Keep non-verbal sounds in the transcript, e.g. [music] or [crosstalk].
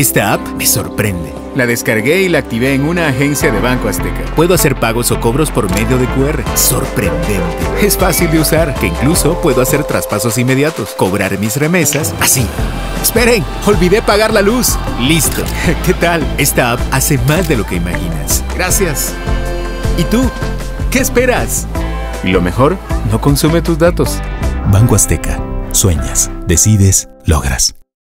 Esta app me sorprende. La descargué y la activé en una agencia de Banco Azteca. Puedo hacer pagos o cobros por medio de QR. Sorprendente. Es fácil de usar, que incluso puedo hacer traspasos inmediatos, cobrar mis remesas así. Esperen, olvidé pagar la luz. Listo. [laughs] ¿Qué tal? Esta app hace más de lo que imaginas. Gracias. ¿Y tú? ¿Qué esperas? Y lo mejor, no consume tus datos. Banco Azteca. Sueñas, decides, logras.